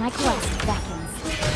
My quest beckons.